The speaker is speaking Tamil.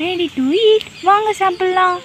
ரெடி டு ஈட் வாங்க சாப்பிட்லாம்.